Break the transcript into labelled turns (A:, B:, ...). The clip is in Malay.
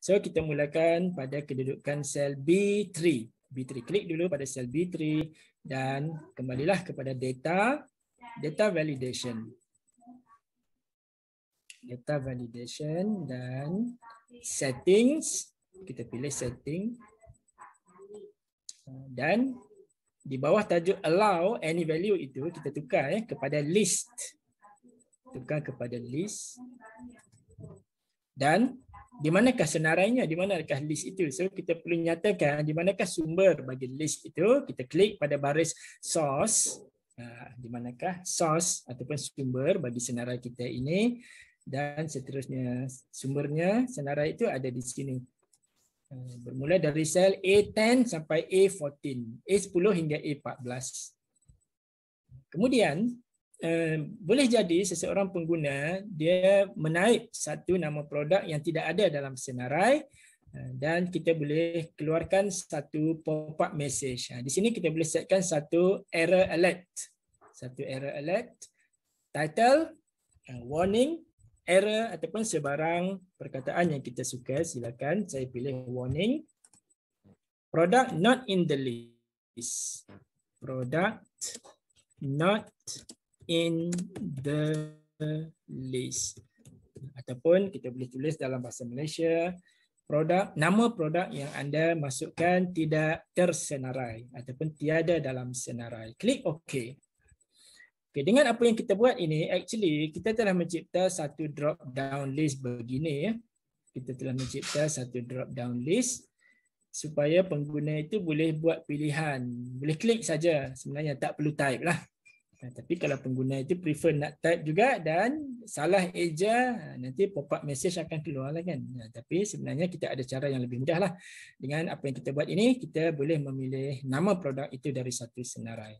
A: So kita mulakan pada kedudukan sel B3. B3 klik dulu pada sel B3 dan kembalilah kepada data data validation. Data validation dan settings. Kita pilih setting. Dan di bawah tajuk allow any value itu kita tukar eh, kepada list. Tukar kepada list. Dan di manakah senarainya, di manakah list itu. So kita perlu nyatakan di manakah sumber bagi list itu. Kita klik pada baris source. Ha, di manakah source ataupun sumber bagi senarai kita ini. Dan seterusnya sumbernya senarai itu ada di sini. Ha, bermula dari sel A10 sampai A14. A10 hingga A14. Kemudian boleh jadi seseorang pengguna dia menaip satu nama produk yang tidak ada dalam senarai uh, dan kita boleh keluarkan satu pop-up message. Uh, di sini kita boleh setkan satu error alert. Satu error alert. Title, uh, warning, error ataupun sebarang perkataan yang kita suka silakan saya pilih warning. Product not in the list. Product not in the list ataupun kita boleh tulis dalam bahasa Malaysia produk nama produk yang anda masukkan tidak tersenarai ataupun tiada dalam senarai klik OK Okay, dengan apa yang kita buat ini, actually kita telah mencipta satu drop down list begini ya. Kita telah mencipta satu drop down list supaya pengguna itu boleh buat pilihan. Boleh klik saja. Sebenarnya tak perlu type lah. Ha, tapi kalau pengguna itu prefer nak type juga dan salah eja nanti pop-up message akan keluar lah kan. Ha, tapi sebenarnya kita ada cara yang lebih mudah lah. Dengan apa yang kita buat ini kita boleh memilih nama produk itu dari satu senarai.